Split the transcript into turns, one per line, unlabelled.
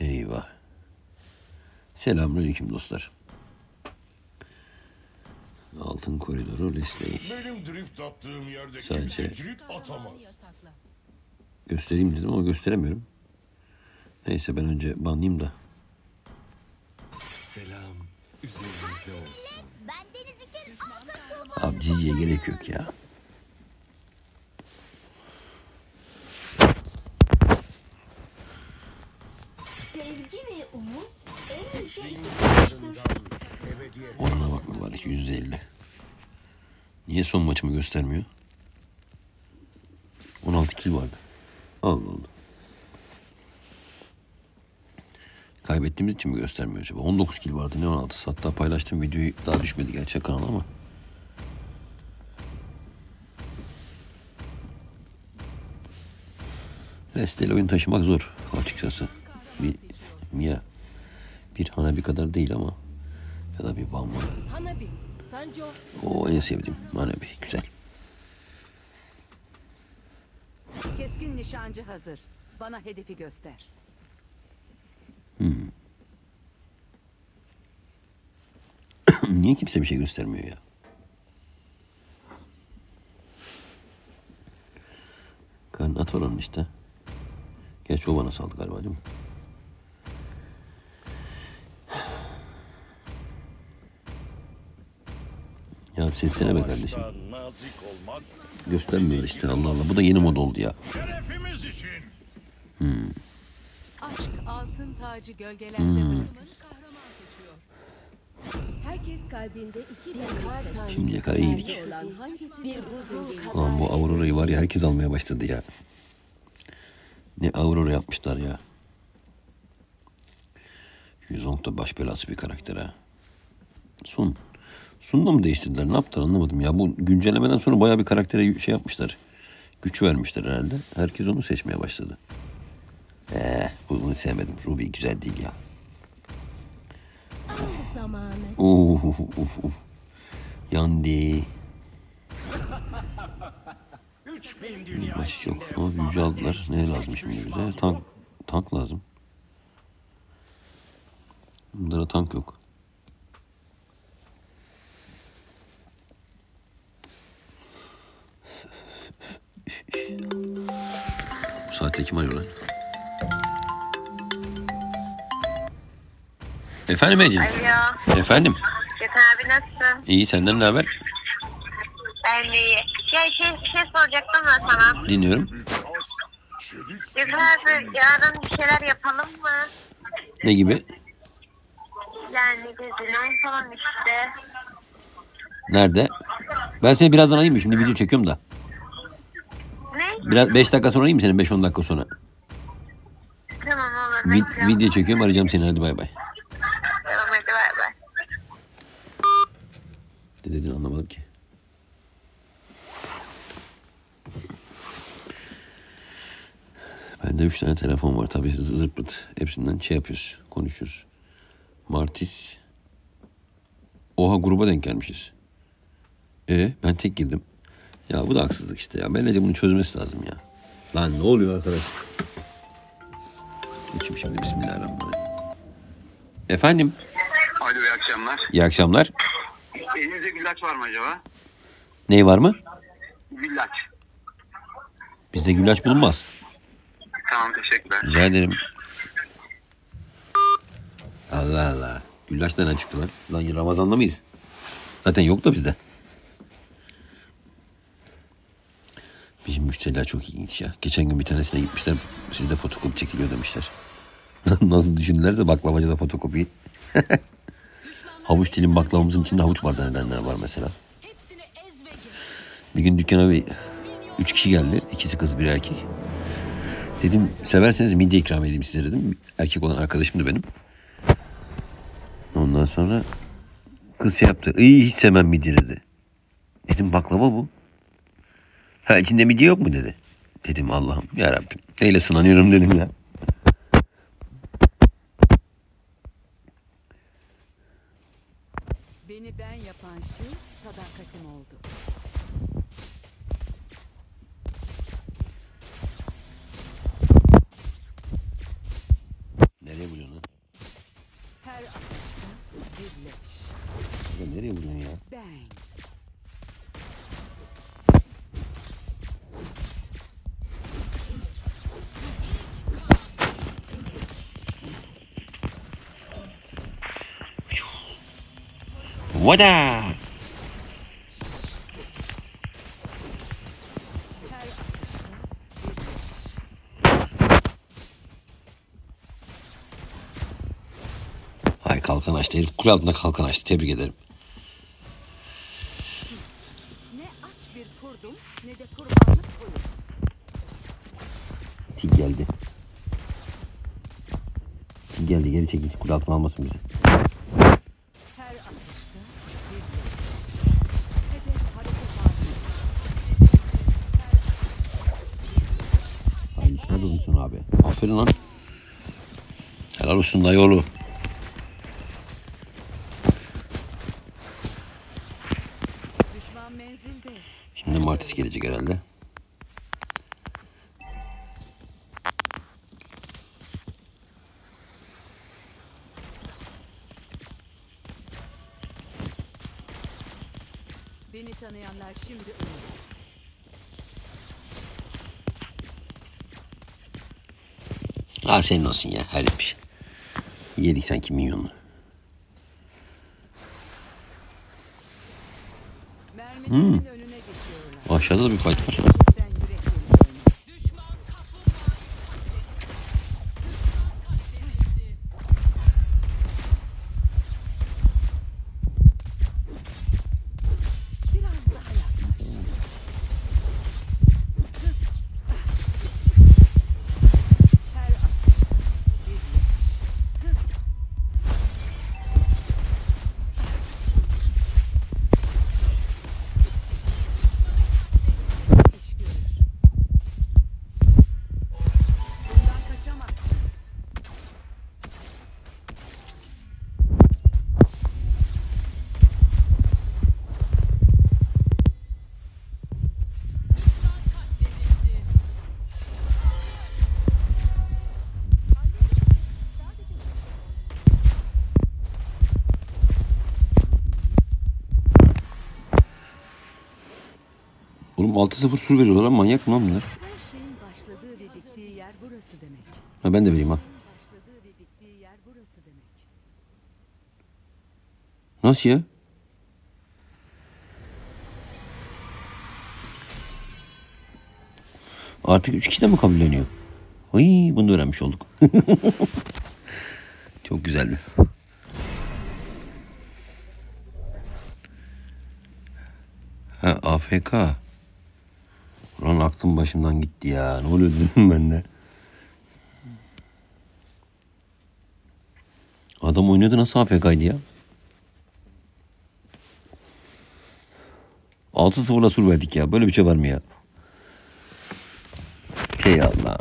Eyvah. Selamünaleyküm dostlar. Altın koridoru Leslie.
Benim drift attığım yerde
Sadece-
kimse atamaz.
Göstereyim dedim ama gösteremiyorum. Neyse ben önce banlayayım da.
Selam üzerinize olsun.
Abi Cici'ye gerek yok ya.
Ve umut en yüksek
Onuna bak mübarek yüzde elli. Niye son maçımı göstermiyor? 16 kill vardı. Allah Allah. Kaybettiğimiz için mi göstermiyor acaba? 19 kill vardı ne 16'sı. Hatta paylaştığım videoyu daha düşmedi gerçi kanala ama. Restyle oyun taşımak zor açıkçası. Bir Mia. Bir Hanabi kadar değil ama. Ya da bir Van var.
Hanabi, Sanjo,
O en sevdiğim Hanabi. Güzel.
keskin nişancı hazır. Bana hedefi göster.
Niye kimse bir şey göstermiyor ya? Onun işte. Gerçi o bana saldı galiba değil mi? Ya seçsene be kardeşim.
Başta nazik olmak
Göstermiyor işte Allah Allah. Bu da yeni mod oldu ya.
için.
Aşk altın tacı gölgelerde.
Herkes kalbinde iki.
Şimdiye kadar iyiydik. Ulan bu Aurora'yı var ya herkes almaya başladı ya. Ne Aurora yapmışlar ya. Yuzong da baş belası bir karakter ha. Sun. Sun'da mı değiştirdiler? Ne yaptılar anlamadım ya. Bu güncellemeden sonra bayağı bir karaktere şey yapmışlar. Güç vermişler herhalde. Herkes onu seçmeye başladı. Eee bunu sevmedim. Ruby güzel değil ya.
zamanı.
Uf uf uf uf. Yandı. Maç yok. Ama büyücü aldılar. Ne lazım şimdi bize? Tank, tank lazım. Bunlara tank yok. Saatte kim arıyor lan? Efendim Ecin?
Alo.
Efendim?
Gökhan abi nasılsın?
İyi senden ne haber?
Ben de iyi. Ya şey, şey soracaktım da sana.
Dinliyorum.
Gökhan abi yarın bir şeyler yapalım mı?
Ne gibi?
Yani dizilen falan işte.
Nerede? Ben seni birazdan arayayım mı? Şimdi video çekiyorum da. Biraz 5 dakika sonra arayayım mı seni? 5-10 dakika sonra.
Tamam olur.
Vi- video çekiyorum arayacağım seni. Hadi bay bay.
Tamam hadi bay bay.
Ne dediğini anlamadım ki. Bende 3 tane telefon var. Tabii zı- zırt pırt. Hepsinden şey yapıyoruz. Konuşuyoruz. Martis. Oha gruba denk gelmişiz. E ben tek girdim. Ya bu da haksızlık işte ya. Bence bunu çözmesi lazım ya. Lan ne oluyor arkadaş? Geçeyim şimdi Bismillahirrahmanirrahim. Efendim?
Alo iyi akşamlar.
İyi akşamlar.
Elinizde güllaç var mı acaba?
Ney var mı?
Güllaç.
Bizde güllaç bulunmaz.
Tamam teşekkürler.
Rica ederim. Allah Allah. Güllaç nereden çıktı lan? Lan Ramazan'da mıyız? Zaten yok da bizde. Müşteriler çok ilginç ya. Geçen gün bir tanesine gitmişler. Sizde fotokopi çekiliyor demişler. Nasıl düşündülerse baklavacıda fotokopi. havuç dilim baklavamızın içinde havuç var zannedenler var mesela. Bir gün dükkana bir üç kişi geldi. İkisi kız bir erkek. Dedim severseniz midye ikram edeyim size dedim. Erkek olan arkadaşım da benim. Ondan sonra kız şey yaptı. İyi hiç sevmem midye dedi. Dedim baklava bu. Ha içinde midye yok mu dedi. Dedim Allah'ım ya Rabbim. Neyle sınanıyorum dedim ya.
Beni ben yapan şey sadakatim oldu.
Nereye vuruyorsun lan? Her atışta birleş. Ya nereye vuruyorsun ya?
Ben.
Vada!
Her atışta
Ay kalkan açtı herif. Kule altında kalkan açtı. Tebrik ederim.
ne aç bir kurdum ne de kurbanlık koyun.
Pig geldi. Pig geldi geri çekil. Kule altına almasın bizi.
Her atışta
Aferin lan. Helal olsun.
Düşman menzilde.
Şimdi Martis gelecek herhalde.
Beni tanıyanlar şimdi ölür.
Ha senin olsun ya. Her bir şey. Yedik sanki minyonlu.
Geçiyorlar.
Aşağıda da bir fight var. Oğlum 6-0 sur veriyorlar lan manyak mı lan bunlar? Ha ben de vereyim ha. Nasıl ya? Artık 3 kişi de mi kabulleniyor? Ay bunu da öğrenmiş olduk. Çok güzeldi. Ha AFK. Ulan aklım başımdan gitti ya. Ne oluyor dedim ben de. Adam oynuyordu nasıl AFK'ydı ya? 6-0'la sur verdik ya. Böyle bir şey var mı ya? Ey Allah.